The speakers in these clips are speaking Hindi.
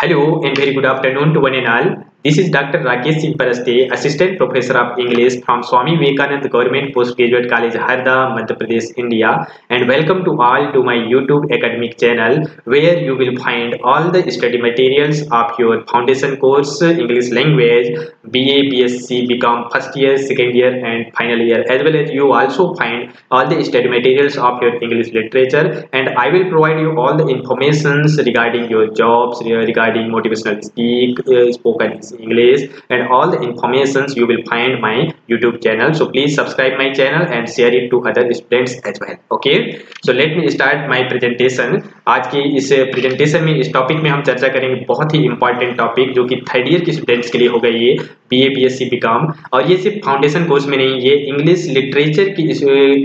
Hello and very good afternoon to one and all. This is Dr. Rakesh Singh Assistant Professor of English from Swami Vivekanand Government Postgraduate College, Harda, Madhya Pradesh, India. And welcome to all to my YouTube academic channel where you will find all the study materials of your foundation course, English language, BA, BSc, become first year, second year and final year as well as you also find all the study materials of your English literature and I will provide you all the informations regarding your jobs, regarding motivational speak, uh, spoken English and all the informations you will find my YouTube channel. So, please subscribe my channel and share it to other students as well. Okay. So, let me start my presentation. आज की इस प्रेजेंटेशन में, इस टॉपिक में हम चर्चा करेंगे बहुत ही इंपॉर्टेंट टॉपिक जो कि थर्ड ईयर के स्टूडेंट्स के लिए होगा ये B A B S C B com और ये सिर्फ़ फाउंडेशन कोर्स में नहीं, ये इंग्लिश लिटरेचर की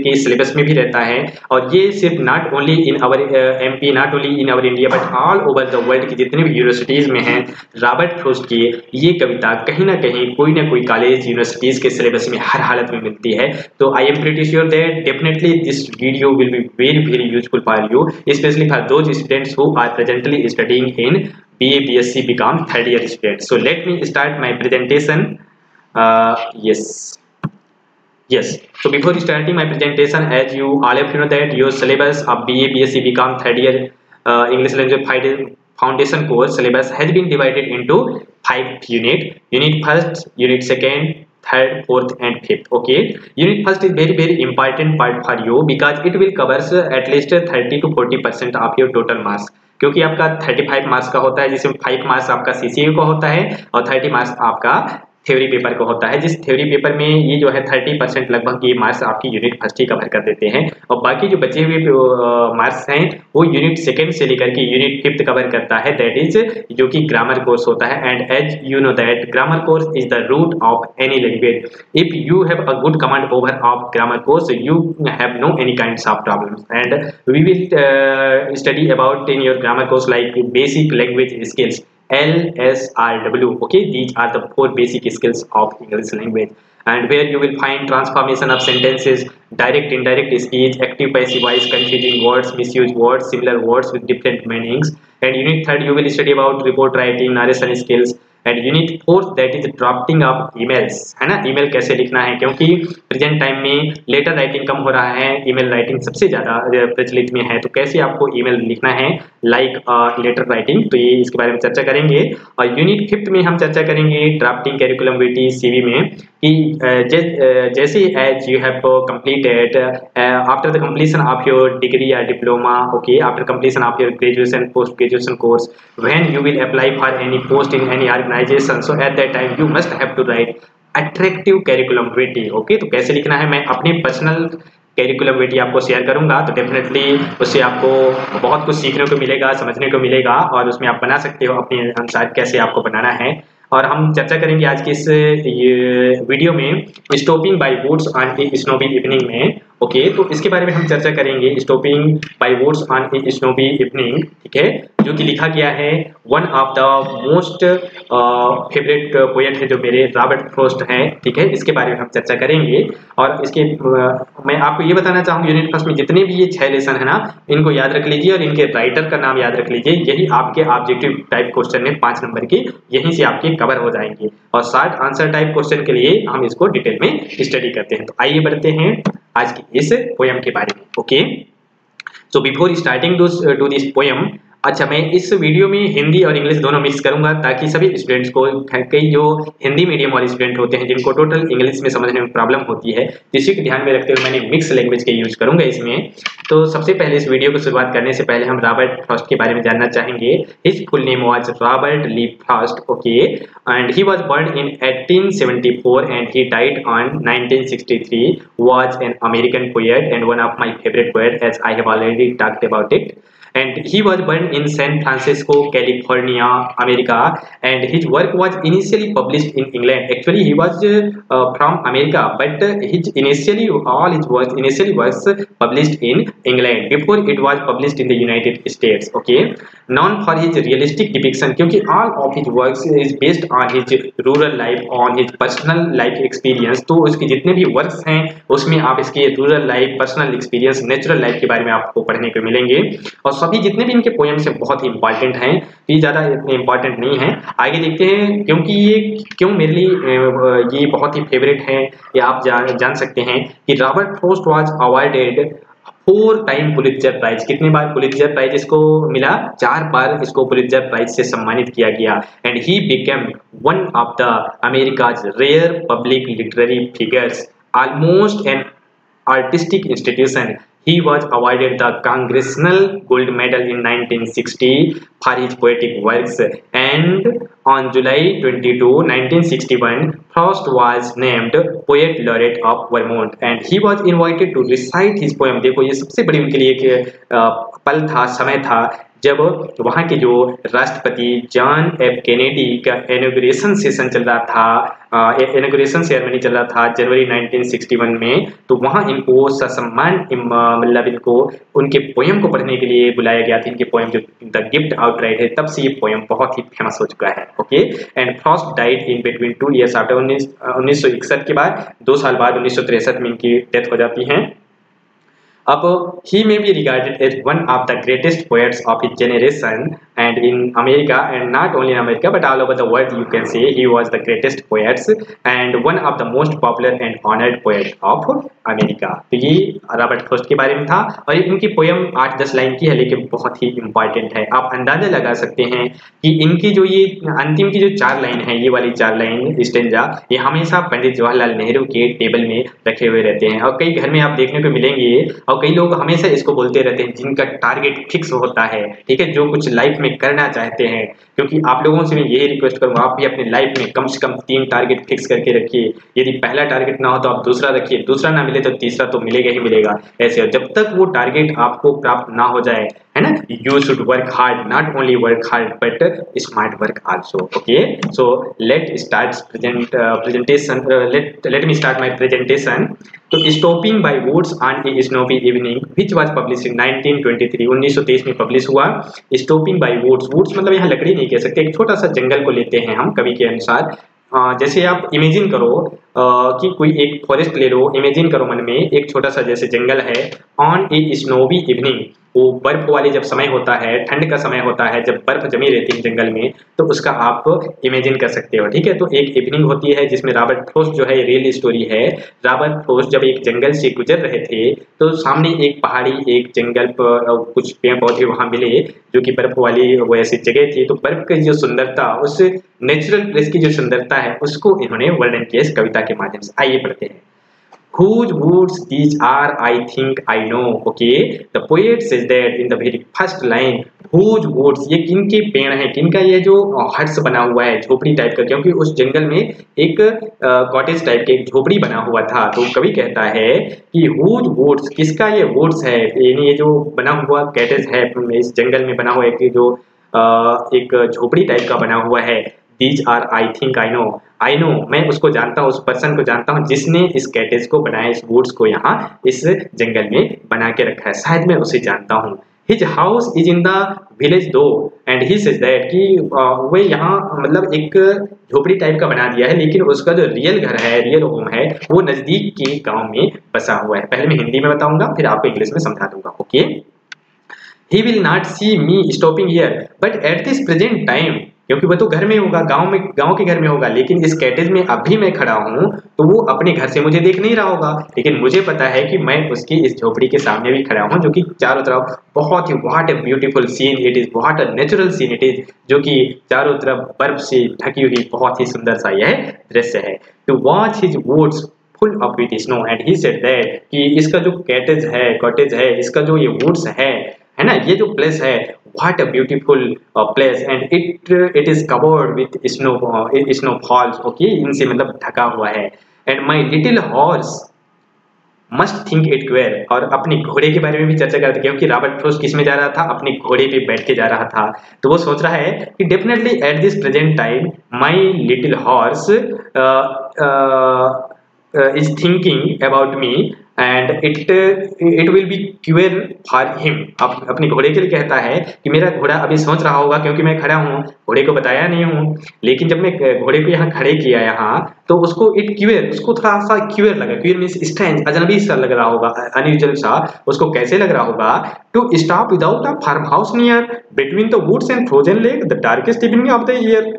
के सिलेबस में भी रहता है और ये सिर्फ़ not only in our M P not only in our India but all over the world की जितने भी यूनिवर्सिटीज़ में हैं रॉबर्ट फ्रोस्ट की ये कविता कहीं ना कहीं कोई ना कोई कॉलेज यूनिवर्सिटीज़ के सिलेबस में हर हालत में मिलती है तो I am pretty sure that definitely this video will be very very useful for you especially for those students who are presently studying in BA, BSc become third year student. So let me start my presentation. Uh, yes. Yes. So before starting my presentation, as you all you know that your syllabus of BA, BSc become third year uh, English language foundation course syllabus has been divided into five unit. Unit first, unit second, third, fourth and fifth. Okay. Unit first is very very important part for you because it will covers at least 30 to 40 percent of your total marks. क्योंकि आपका 35 मार्क्स का होता है जिसमें 5 मार्क्स आपका सीसीयू का होता है और 30 मार्क्स आपका थ्योरी पेपर को होता है। जिस थ्योरी पेपर में ये जो है थर्टी परसेंट लगभग ये मार्क्स आपकी यूनिट फ़र्स्ट ही कवर कर देते हैं। और बाकी जो बचे हुए मार्क्स हैं, वो यूनिट सेकेंड से लेकर के यूनिट फिफ्थ कवर करता है। दैट इज़ जो कि ग्रामर कोर्स होता है। And as you know that grammar course is the root of any language if you have a good command over of grammar course you have no any kind of problem and we will study about in your grammar course like basic language skills LSRW. Okay, these are the four basic skills of English language and where you will find transformation of sentences, direct, indirect speech, active, passive voice, confusing words, misused words, similar words with different meanings. And unit third, you will study about report writing, narration skills, and unit fourth that is drafting of emails है ना? ईमेल कैसे लिखना है? क्योंकि प्रेजेंट टाइम में लेटर राइटिंग कम हो रहा है ईमेल राइटिंग सबसे ज़्यादा प्रचलित में है। तो कैसे आपको ईमेल लिखना है? लाइक लेटर राइटिंग तो ये इसके बारे में चर्चा करेंगे। और यूनिट फिफ्थ में हम चर्चा करेंगे ड्राफ्टिंग कैरिकुलम विटी सीवी में कि जैसे as you have completed after the completion of your degree या diploma okay after completion of your graduation post graduation course when you will apply for any post in any organization so, at that time, you must have to write attractive curriculum witty okay? तो कैसे लिखना है? मैं अपनी पर्सनल कैरिकुलम वेटी आपको शेयर करूँगा। तो डेफिनेटली उससे आपको बहुत कुछ सीखने को मिलेगा, समझने को मिलेगा और उसमें आप बना सकते हो अपने अनुसार कैसे आपको बनाना है। और हम चर्चा करेंगे आज के इस वीडियो में stopping by woods on snowy evening में। ओके तो इसके बारे में हम चर्चा करेंगे stopping by woods on a snowy evening ठीक है? जो कि लिखा गया है one of the most favourite poet है जो मेरे रॉबर्ट फ्रोस्ट हैं ठीक है? इसके बारे में हम चर्चा करेंगे। और इसके uh, मैं आपको ये बताना चाहूँगा यूनिट फ़र्स्ट में जितने भी ये छह लेसन है ना इनको याद रख लीजिए और इनके राइटर का नाम याद रख लीजिए। यही आपके ऑब्जेक्टिव टाइप क्वेश्चन है पाँच नंबर के यहीं से आपके कवर हो जाएँगे। और शार्ट आंसर टाइप क्वेश्चन के लिए हम इसको डिटेल में स्टडी करते हैं। तो आइए बढ़ते हैं। आज के इस पोयम के बारे में okay so before starting to this poem अच्छा मैं इस वीडियो में हिंदी और इंग्लिश दोनों मिक्स करूँगा ताकि सभी स्टूडेंट्स को कई जो हिंदी मीडियम वाले स्टूडेंट होते हैं, जिनको टोटल इंग्लिश में समझने में प्रॉब्लम होती है इसी को ध्यान में रखते हुए मैंने मिक्स लैंग्वेज के यूज़ करूँगा इसमें। तो सबसे पहले इस वीडियो को शुरुआत करने से पहले हम रॉबर्ट फ़र्स्ट के बारे में जानना चाहेंगे। His full name was Robert Lee Frost okay and he was born in eighteen and he died on nineteen was an American poet and one of my favourite poet as I have already talked about it and he was born in San Francisco, California, America and his work was initially published in England. Actually, he was uh, from America, but uh, his initially all his work initially was published in England before it was published in the United States. Okay, known for his realistic depiction क्योंकि all of his works is based on his rural life, on his personal life experience. तो उसके जितने भी works हैं उसमें आप इसके rural life personal experience natural life के बारे में आपको पढ़ने को मिलेंगे। और सभी जितने भी इनके पोएम्स हैं, बहुत ही इंपॉर्टेंट हैं। ये ज़्यादा इतने इंपॉर्टेंट नहीं है। आगे देखते हैं, क्योंकि ये क्यों मेरे लिए ये बहुत ही फेवरेट है, ये आप जान जान सकते हैं कि Robert Frost was awarded four time Pulitzer prize कितने बार पुलित्जर प्राइज इसको मिला? चार बार इसको पुलित्जर प्राइज से सम्मानित किया गया। And he became one of the America's rare public literary figures Almost an artistic institution He was awarded the Congressional Gold Medal in 1960 for his poetic works and on July 22, 1961, Frost was named Poet Laureate of Vermont and he was invited to recite his poem. देखो ये सबसे बड़ी उनके लिए एक पल था समय था जब वहाँ के जो राष्ट्रपति जॉन एफ़ कैनेडी का इनोग्रेशन सेशन चल रहा था इनोग्रेशन सेरेमनी चल रहा था जनवरी 1961 में तो वहाँ इनको ससम्मान मतलब इनको, उनके पोएम को पढ़ने के लिए बुलाया गया था। इनके पोएम जो द गिफ्ट आउटराइट है, तब से ये पोएम बहुत ही फ़ेमस हो चुका है। Okay? And first diet in between two years after उन्नीस के बाद, दो साल बाद उन्नीस में इनकी डेथ हो जाती है। अब he may be regarded as one of the greatest poets of his generation and in America and not only in America but all over the world you can say he was the greatest poets and one of the most popular and honored poet of America. तो ये रॉबर्ट फ्रोस्ट के बारे में था और इनकी पोयम आठ दस लाइन की है, लेकिन बहुत ही इंपॉर्टेंट है। आप अंदाज़ा लगा सकते हैं कि इनकी जो ये अंतिम की जो चार लाइन है, ये वाली चार लाइन स्टेंजा ये हमेशा पंडित जवाहरलाल नेहरू के टेबल में रखे हुए रहते हैं। और कई घर में आप देखने को मिलेंगे, और कई लोग हमेशा इसको बोलते रहते हैं, जिनका टारगेट फिक्स होता है, ठीक है, जो कुछ लाइफ में करना चाहते हैं। क्योंकि आप लोगों से मैं यही रिक्वेस्ट करूँगा, आप भी अपने लाइफ में कम से कम तीन टारगेट फिक्स करके रखिए। यदि पहला टारगेट ना हो तो आप दूसरा रखिए, दूसरा ना मिले तो तीसरा तो मिलेगा ही मिलेगा। ऐसे जब तक वो टारगेट आपको प्राप्त ना हो जाए, है ना? You should work hard not only work hard but smart work also okay so let start present presentation let let me start my presentation तो stopping by woods on a snowy evening which was publish in 1923 1923 में पब्लिश हुआ। स्टॉपिंग बाय वुड्स वुड्स मतलब यहाँ लकड़ी नहीं कह सकते, एक छोटा सा जंगल को लेते हैं हम कवि के अनुसार। जैसे आप इमेजिन करो कि कोई एक फॉरेस्ट ले लो इमेजिन करो मन में, एक छोटा सा जैसे जंगल है ऑन ए स्नोवी इवनिंग वो बर्फ़ वाले जब समय होता है, ठंड का समय होता है, जब बर्फ़ जमी रहती है जंगल में तो उसका आप इमेजिन कर सकते हो, ठीक है? तो एक इवनिंग होती है जिसमें रॉबर्ट फ्रोस्ट जो है रियल स्टोरी है। रॉबर्ट फ्रोस्ट जब एक जंगल से गुजर रहे थे तो सामने एक पहाड़ी, एक जंगल पर कुछ पेड़ पौधे वहाँ मिले, जो कि बर्फ़ वाली वो ऐसी जगह थी। तो बर्फ़ की जो सुंदरता, उस नेचुरल प्लेस की जो सुंदरता है, उसको इन्होंने वर्णन किया इस कविता के माध्यम से। आइए पढ़ते हैं। Whose woods these are, I think I know. Okay? The poet says that in the very first line, whose woods ये किन पेड़ हैं? किन ये जो हट्स बना हुआ है, झोपड़ी टाइप का? क्योंकि उस जंगल में एक कॉटेज टाइप के एक झोपड़ी बना हुआ था। तो कवि कहता है कि whose woods किसका ये woods है? यानी ये जो बना हुआ कैटेज है, इस जंगल में बना हुआ एक जो एक झोपड़ी टाइप का बना हुआ है। These are I think I know I know मैं उसको जानता हूँ, उस पर्सन को जानता हूँ जिसने इस कैटेज को बनाया, इस वुड्स को यहाँ इस जंगल में बना के रखा है। शायद मैं उसे जानता हूँ। His house is in the village though and he says that कि वो यहाँ मतलब एक झोपड़ी टाइप का बना दिया है, लेकिन उसका जो रियल घर है रियल होम है, वो नज़दीक के गाँव में बसा हुआ है। पहले मैं हिंदी में बताऊँगा, फिर आपको इंग्लिश में समझा दूँगा okay he will not see me stopping here but at this present time क्योंकि वो तो घर में होगा, गाँव में, गाँव के घर में होगा, लेकिन इस कैटेज में अभी मैं खड़ा हूँ तो वो अपने घर से मुझे देख नहीं रहा होगा। लेकिन मुझे पता है कि मैं उसकी इस झोपड़ी के सामने भी खड़ा हूँ, जो कि चारों तरफ़ बहुत ही what a beautiful scene it is what a natural scene it is जो कि चारों तरफ़ बर्फ़ से ढकी हुई बहुत ही सुंदर सा यह दृश्य है। To watch his woods full of with snow and he said that कि इसका जो कैटेज है कॉटेज है, इसका जो ये वुड्स है है ना? ये जो प्लेस है uh, place and it uh, it is covered with snow uh, snow falls okay? इनसे मतलब ढका हुआ है। And my little horse must think it queer और अपने घोड़े के बारे में भी चर्चा करते क्योंकि रॉबर्ट फ्रोस्ट किसमें जा रहा था? अपने घोड़े पे बैठ के जा रहा था। तो वो सोच रहा है कि definitely at this present time my little horse is thinking about me and it it will be queer for him अब अपने घोड़े के लिए कहता है कि मेरा घोड़ा अभी सोच रहा होगा क्योंकि मैं खड़ा हूँ। घोड़े को बताया नहीं हूँ। लेकिन जब मैं घोड़े को यहाँ खड़े किया यहाँ तो उसको इट क्यूर उसको थोड़ा सा क्यूर लगा। क्यूर मीन स्ट्रेंज अजनबी सा लग रहा होगा अनयूजल सा। उसको कैसे लग रहा होगा? To stop without a farm house near between the woods and frozen lake the darkest evening of the year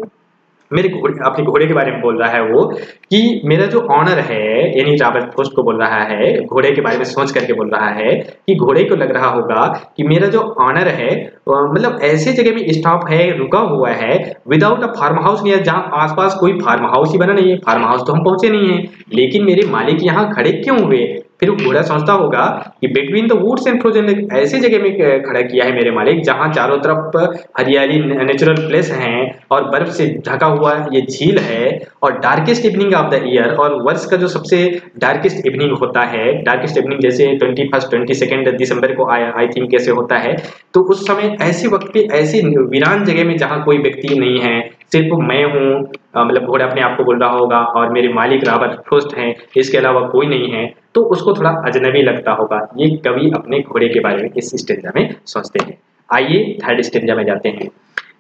मेरे घोड़े अपने घोड़े के बारे में बोल रहा है वो कि मेरा जो ऑनर है, यानी रॉबर्ट फोस्ट को बोल रहा है, घोड़े के बारे में सोच करके बोल रहा है कि घोड़े को लग रहा होगा कि मेरा जो ऑनर है मतलब ऐसे जगह में स्टॉप है, रुका हुआ है विदाउट अ फार्म हाउस नहीं है जहाँ आसपास कोई फार्म हाउस ही बना नहीं है। फार्म हाउस तो हम पहुँचे नहीं है। लेकिन मेरे मालिक यहाँ खड़े क्यों हुए? फिर घोड़ा सोचता होगा कि between the woods and frozen ऐसे जगह में खड़ा किया है मेरे मालिक, जहाँ चारों तरफ़ हरियाली नेचुरल प्लेस हैं। और बर्फ़ से ढका हुआ ये झील है और darkest evening of the year और वर्ष का जो सबसे डार्केस्ट इवनिंग होता है डार्केस्ट इवनिंग जैसे ट्वेंटी फ़र्स्ट ट्वेंटी सेकेंड दिसंबर को आया आई थिंक कैसे होता है तो उस समय ऐसे वक्त पे, ऐसी वीरान जगह में जहाँ कोई व्यक्ति नहीं है, सिर्फ़ मैं हूँ मतलब घोड़ा अपने आप को बोल रहा होगा और मेरे मालिक रावत फुस्त हैं, इसके अलावा कोई नहीं है तो उसको थोड़ा अजनबी लगता होगा। ये कवि अपने घोड़े के बारे में इस स्टेंजा में सोचते हैं। आइए थर्ड स्टेंजा में जाते हैं।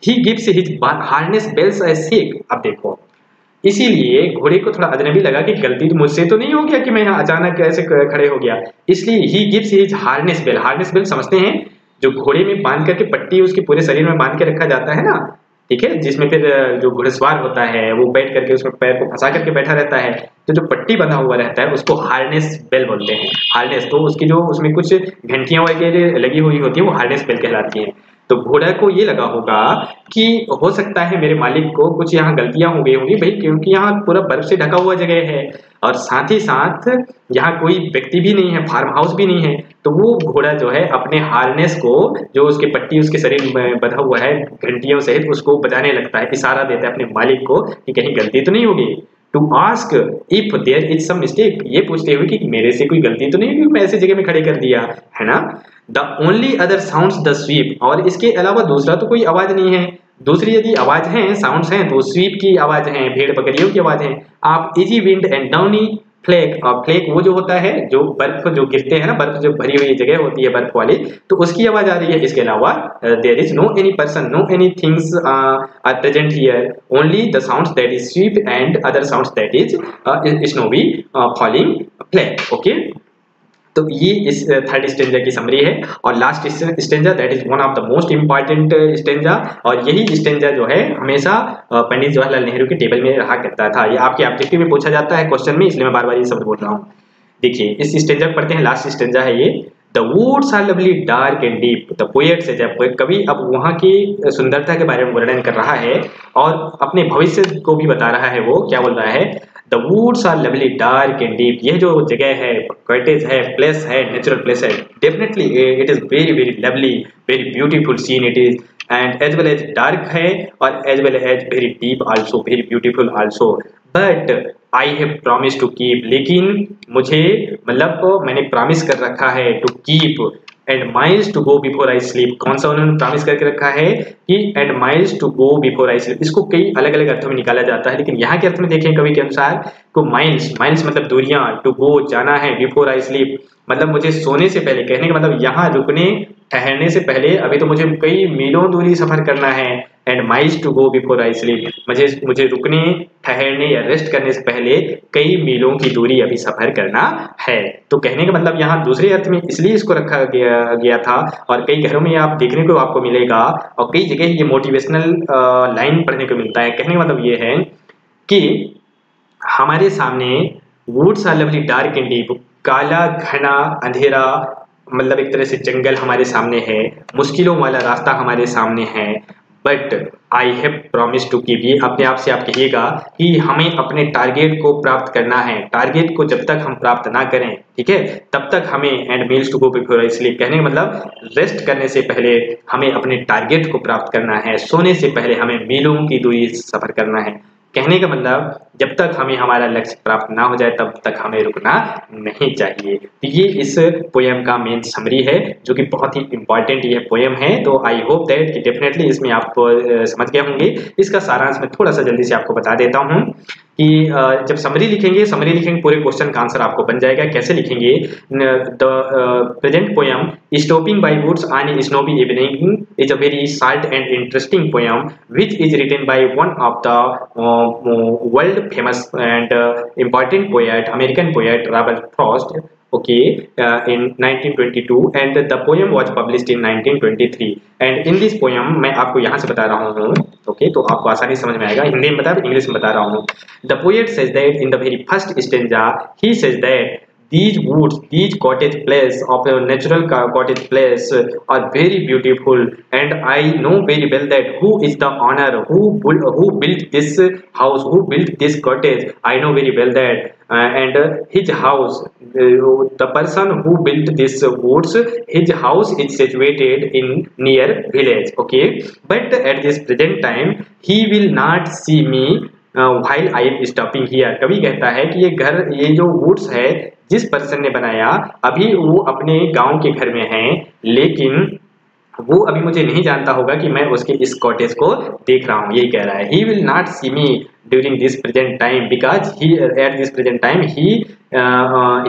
He gives his harness bells a shake अब देखो इसीलिए घोड़े को थोड़ा अजनबी लगा कि गलती तो मुझसे तो नहीं हो गया कि मैं यहाँ अचानक ऐसे खड़े हो गया। इसलिए he gives his harness bell harness bell समझते हैं, जो घोड़े में बाँध करके पट्टी उसके पूरे शरीर में बाँध के रखा जाता है ना, ठीक है? जिसमें फिर जो घुड़सवार होता है, वो बैठ करके उसमें पैर को फंसा करके बैठा रहता है तो जो पट्टी बंधा हुआ रहता है, उसको हार्नेस बेल बोलते हैं। हार्नेस तो उसकी जो उसमें कुछ घंटियाँ वगैरह लगी हुई होती है, वो हार्नेस बेल कहलाती है। तो घोड़ा को ये लगा होगा कि हो सकता है मेरे मालिक को कुछ यहाँ गलतियाँ हो गई होंगी भाई, क्योंकि यहाँ पूरा बर्फ़ से ढका हुआ जगह है। और साथ ही साथ यहाँ कोई व्यक्ति भी नहीं है फार्म हाउस भी नहीं है तो वो घोड़ा जो है अपने हार्नेस को, जो उसके पट्टी, उसके शरीर में बधा हुआ है, घंटियों सहित उसको बजाने लगता है, इशारा देता है अपने मालिक को कि कहीं गलती तो नहीं होगी। To ask if there is some mistake ये पूछते हुए कि मेरे से कोई गलती तो नहीं हुई? मैं ऐसी जगह में खड़े कर दिया, है ना? The only other sound the sweep और इसके अलावा दूसरा तो कोई आवाज़ नहीं है। दूसरी यदि आवाज़ है साउंड्स हैं तो स्वीप की आवाज़ है, भेड़ बकरियों की आवाज़ है। Of easy wind and downy flake और फ्लेक वो जो होता है, जो बर्फ़ जो गिरते हैं ना, बर्फ़ जो भरी हुई जगह होती है बर्फ़ वाली तो उसकी आवाज़ आ रही है। इसके अलावा there is no any person no any things are present here only the sound that is sweep and other sounds that is snowy falling flake okay तो ये इस थर्ड स्टेंजा की समरी है और last stanza that is one of the most important stanza और यही स्टेंजा जो है हमेशा पंडित जवाहरलाल नेहरू के टेबल में रहा करता था। ये आपके ऑब्जेक्टिव में पूछा जाता है क्वेश्चन में, इसलिए मैं बार बार ये शब्द बोल रहा हूँ। देखिए, इस स्टेंजा पढ़ते हैं लास्ट स्टेंजा है ये। The woods are lovely dark and deep the poet says जब कवि अब वहाँ की सुंदरता के बारे में वर्णन कर रहा है और अपने भविष्य को भी बता रहा है वो, क्या बोल रहा है? The woods are lovely dark and deep ये जो जगह है कॉटेज है प्लेस है नेचुरल प्लेस है definitely it is very very lovely very beautiful scene it is and as well as dark है और as well as very deep also very beautiful also but I have promise to keep लेकिन मुझे मतलब मैंने प्रॉमिस कर रखा है to keep and miles to go before I sleep कौन सा उन्होंने प्रॉमिस करके रखा है कि and miles to go before I sleep इसको कई अलग अलग अर्थों में निकाला जाता है, लेकिन यहाँ के अर्थ में देखें कवि के अनुसार को माइल्स माइल्स मतलब दूरियाँ टू गो जाना है बिफोर आई स्लीप मतलब मुझे सोने से पहले, कहने का मतलब यहाँ रुकने ठहरने से पहले अभी तो मुझे कई मीलों दूरी सफ़र करना है and miles to go before I sleep मुझे मुझे रुकने, ठहरने या रेस्ट करने से पहले कई मीलों की दूरी अभी सफ़र करना है। तो कहने का मतलब यहाँ दूसरे अर्थ में इसलिए इसको रखा गया गया था और कई घरों में आप देखने को आपको मिलेगा और कई जगह ये मोटिवेशनल लाइन पढ़ने को मिलता है। कहने का मतलब ये है कि हमारे सामने woods are lovely dark and deep काला, घना, अंधेरा मतलब एक तरह से जंगल हमारे सामने है, मुश्किलों वाला रास्ता हमारे सामने है but I have promise to keep ये अपने आप से आप कहिएगा कि हमें अपने टारगेट को प्राप्त करना है। टारगेट को जब तक हम प्राप्त ना करें, ठीक है? तब तक हमें and miles to go before इसलिए कहने का मतलब रेस्ट करने से पहले हमें अपने टारगेट को प्राप्त करना है। सोने से पहले हमें मीलों की दूरी सफ़र करना है। कहने का मतलब जब तक हमें हमारा लक्ष्य प्राप्त ना हो जाए, तब तक हमें रुकना नहीं चाहिए। तो ये इस पोएम का मेन समरी है, जो कि बहुत ही इंपॉर्टेंट ये पोएम है। तो आई होप दैट कि डेफिनेटली इसमें आप समझ गए होंगे। इसका सारांश मैं थोड़ा सा जल्दी से आपको बता देता हूँ। कि जब समरी लिखेंगे समरी लिखेंगे, पूरे क्वेश्चन का आंसर आपको बन जाएगा। कैसे लिखेंगे? The present poem stopping by woods on snowy evening is a very short and interesting poem which is written by one of the world famous and important poet American poet Robert frost. Okay uh, in 1922 and the poem was published in 1923 and in this poem मैं आपको यहाँ से बता रहा हूँ okay तो आपको आसानी समझ में आएगा हिंदी में बता इंग्लिश में बता रहा हूँ the poet says that in the very first stanza he says that these woods these cottage place of a natural cottage place are very beautiful and i know very well that who is the owner who who built this house who built this cottage i know very well that uh, and uh, his house uh, the person who built this woods his house is situated in near village okay but at this present time he will not see me while I am stopping here कभी कहता है कि ये घर ये जो वुड्स है जिस पर्सन ने बनाया, अभी वो अपने गाँव के घर में है, लेकिन वो अभी मुझे नहीं जानता होगा कि मैं उसके इस कॉटेज को देख रहा हूँ। यही कह रहा है he will not see me during this present time because he at this present time he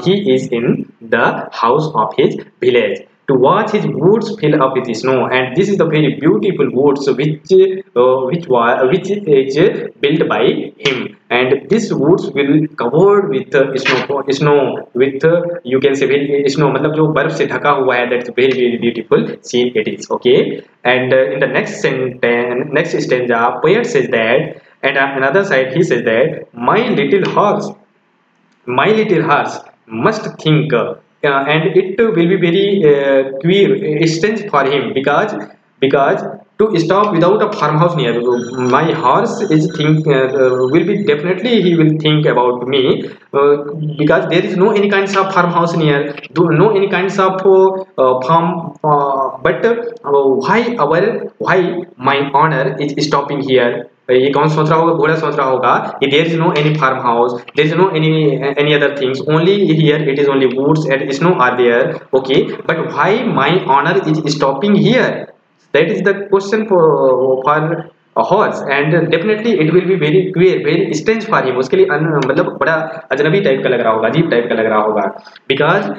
he is in the house of his village to watch his woods fill up with snow and this is the very beautiful woods which uh, which was which is built by him and this woods will covered with uh, snow snow with uh, you can say very snow मतलब जो बर्फ से ढका हुआ है that's very very beautiful scene it is okay and uh, in the next sentence next stanza poet says that and uh, another side he says that my little horse my little horse must think uh, and it will be very uh, queer strange for him because because to stop without a farmhouse near my horse is think uh, will be definitely he will think about me uh, because there is no any kinds of farmhouse near do no any kinds of uh, farm but why our why my honor is stopping here ये कौन सोच रहा होगा घोड़ा सोच रहा होगा कि there is no any farm house there is no any any other things only here it is only woods and snow are there okay but why my honour is stopping here that is the question for for horse and definitely it will be very queer very strange for him उसके लिए मतलब बड़ा अजनबी टाइप का लग रहा होगा अजीब टाइप का लग रहा होगा। Because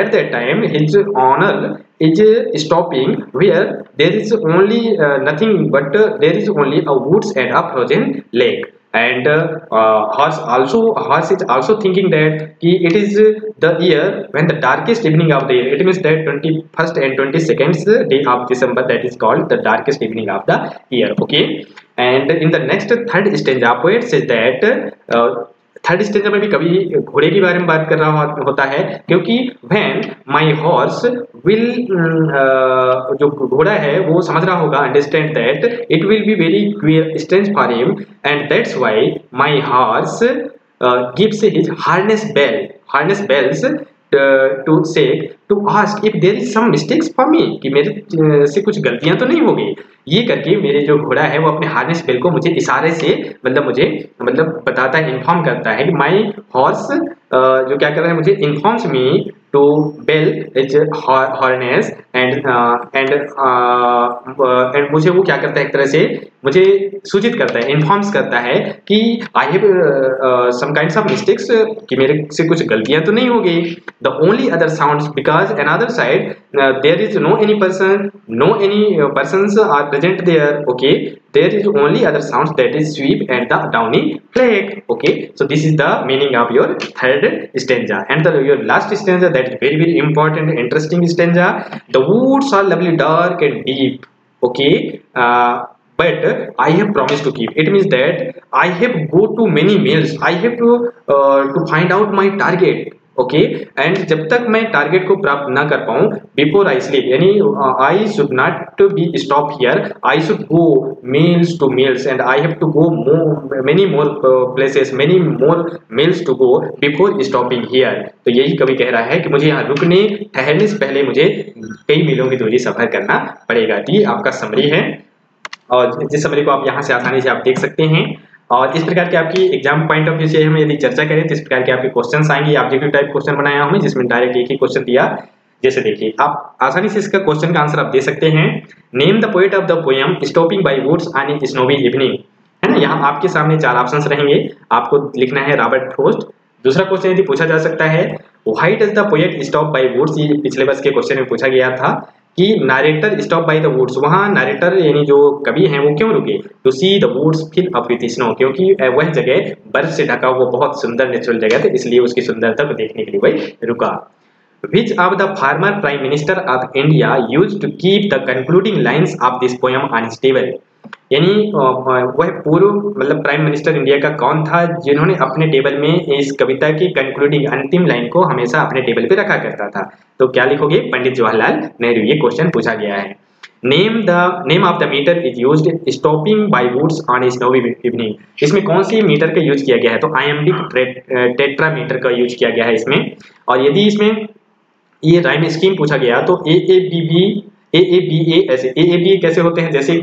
at that time his owner is stopping where there is only uh, nothing but uh, there a woods and a frozen lake. And uh, also horse is also thinking that it is the year when the darkest evening of the year. It means that 21st and 22nd day of december that is called the darkest evening of the year okay? And in the next third stanza poet says that uh, third stage में भी कभी घोड़े के बारे में बात कर रहा होता है, क्योंकि वैन माई हॉर्स विल जो घोड़ा है, वो समझ रहा होगा understand that it will be very clear strange for him and that's why my horse gives his harness bell harness bells to say to ask if there is some mistakes for me कि मेरे uh, से कुछ गलतियाँ तो नहीं हो गई। ये करके मेरे जो घोड़ा है वो अपने हार्नेस बेल को मुझे इशारे से मतलब मुझे मतलब बताता है इन्फॉर्म करता है कि माई हॉर्स uh, जो क्या कर रहा है मुझे informs me to bell its harness and uh, and uh, uh, and मुझे वो क्या करता है एक तरह से मुझे सूचित करता है इन्फॉर्म्स करता है कि I have some kinds of mistakes कि मेरे से कुछ गलतियाँ तो नहीं हो गई। The only other sounds because an other side there is no any person no any person are present there okay there is only other sounds that is sweep and the downy flake okay so this is the meaning of your third stanza and the your last stanza that is very very important interesting stanza the woods are lovely dark and deep okay uh, but I have promised to keep. It means that I have go to many meals. I have to uh, to find out my target. Okay and जब तक मैं टारगेट को प्राप्त ना कर पाऊँ बिफोर आई स्लीप यानी I should not be stop here I should go miles to miles and I have to go many more places many more miles to go before stopping here तो यही कभी कह रहा है कि मुझे यहाँ रुकने, ठहरने से पहले मुझे कई मीलों की दूरी सफ़र करना पड़ेगा। तो ये आपका समरी है। और जिस समरी को आप यहाँ से आसानी से आप देख सकते हैं और इस प्रकार के आपकी एग्ज़ाम पॉइंट ऑफ़ व्यू से हम यदि चर्चा करें तो इस प्रकार के आपके क्वेश्चन आएँगे। ऑब्जेक्टिव टाइप क्वेश्चन बनाया हूँ जिसमें डायरेक्ट एक ही क्वेश्चन दिया। जैसे देखिए, आप आसानी से इसका क्वेश्चन का आंसर आप दे सकते हैं। Name the poet of the poem stopping by woods on a snowy evening है ना? यहाँ आपके सामने चार ऑप्शंस रहेंगे। आपको लिखना है रॉबर्ट फ्रोस्ट दूसरा क्वेश्चन यदि पूछा जा सकता है why does the poet stop by woods ये पिछले बस के क्वेश्चन में पूछा गया था। कि narrator stop by the woods वहाँ नारेटर यानी जो कवि हैं, वो क्यों रुके? To see the woods fill up with snow, क्योंकि वह जगह बर्फ़ से ढका वो बहुत सुंदर नेचुरल जगह था, इसलिए उसकी सुंदरता को देखने के लिए वही रुका। Which of the former prime minister of India used to keep the concluding lines of this poem on his table? यानी वह पूर्व मतलब प्राइम मिनिस्टर इंडिया का कौन था, जिन्होंने अपने टेबल में इस कविता की कंक्लूडिंग अंतिम लाइन को हमेशा अपने टेबल पे रखा करता था? तो क्या लिखोगे? पंडित जवाहरलाल नेहरू। ये क्वेश्चन पूछा गया है। Name the name of the metre is use stopping by woods on snowy evening इसमें कौन सी मीटर का यूज़ किया गया है? तो आई एम डी टेट्रा मीटर का यूज़ किया गया है इसमें। और यदि इसमें ये राइम स्कीम पूछा गया तो A A B B A A B A ऐसे ए ए बी कैसे होते हैं? जैसे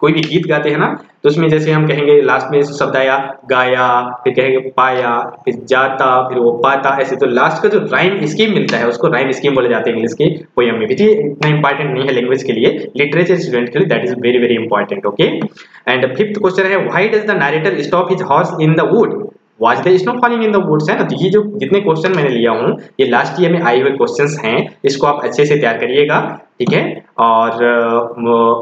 कोई भी गीत गाते हैं ना तो उसमें जैसे हम कहेंगे लास्ट में शब्द आया, गाया, फिर कहेंगे पाया, फिर जाता, फिर वो पाता, ऐसे तो लास्ट का जो राइम स्कीम मिलता है, उसको राइम स्कीम बोले जाते हैं इंग्लिश के पोयम में भी तो इतना इंपॉर्टेंट नहीं है लैंग्वेज के लिए लिटरेचर स्टूडेंट के लिए that is very very important okay and fifth question है why does the narrator stop his horse in the wood was the snow falling in the woods है ना तो ये जो जितने क्वेश्चन मैंने लिया हूँ, ये लास्ट ईयर में आए हुए क्वेश्चन हैं, इसको आप अच्छे से तैयार करिएगा। ठीक है? और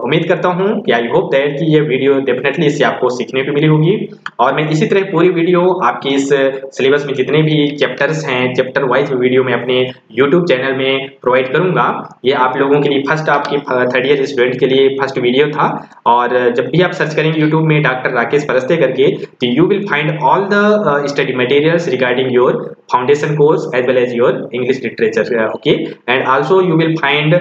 उम्मीद करता हूँ कि आई होप दैट कि ये वीडियो डेफिनेटली इससे आपको सीखने को मिली होगी। और मैं इसी तरह पूरी वीडियो आपके इस सिलेबस में जितने भी चैप्टर्स हैं चैप्टर वाइज वीडियो मैं अपने यूट्यूब चैनल में प्रोवाइड करूँगा। ये आप लोगों के लिए फ़र्स्ट आपके थर्ड ईयर स्टूडेंट के लिए फ़र्स्ट वीडियो था। और जब भी आप सर्च करेंगे यूट्यूब में डॉक्टर राकेश परस्ते करके तो you will find all the study materials regarding your foundation course as well as your English literature uh, okay? And also you will find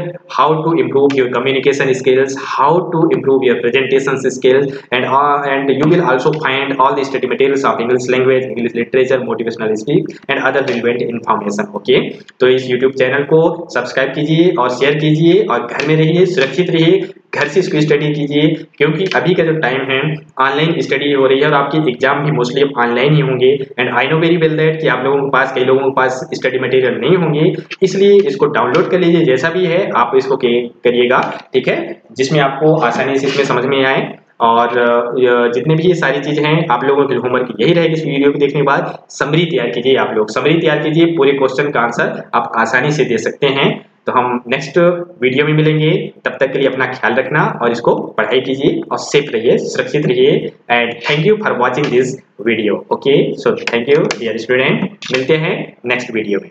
how to improve your communication skills how to improve your presentation skills and uh, and you will also find all the study materials of English language English literature motivational speech and other relevant information okay तो इस YouTube चैनल को सब्सक्राइब कीजिए और शेयर कीजिए और घर में रहिए सुरक्षित रहिए घर से इसको स्टडी कीजिए, क्योंकि अभी का जो टाइम है ऑनलाइन स्टडी हो रही है और आपके एग्ज़ाम भी मोस्टली ऑनलाइन ही होंगे। And I know very well that कि आप लोगों के पास, कई लोगों के पास स्टडी मटेरियल नहीं होंगे, इसलिए इसको डाउनलोड कर लीजिए। जैसा भी है, आप इसको करिएगा, ठीक है? जिसमें आपको आसानी से इसमें समझ में आए। और जितने भी ये सारी चीज़ें हैं, आप लोगों के होमवर्क यही रहेगी इस वीडियो को देखने के बाद। समरी तैयार कीजिए आप लोग। समरी तैयार कीजिए, पूरे क्वेश्चन का आंसर आप आसानी से दे सकते हैं। तो हम नेक्स्ट वीडियो में मिलेंगे। तब तक के लिए अपना ख्याल रखना और इसको पढ़ाई कीजिए और सेफ़ रहिए, सुरक्षित रहिए। And thank you for watching this video okay so thank you dear student मिलते हैं नेक्स्ट वीडियो में।